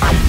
Bye.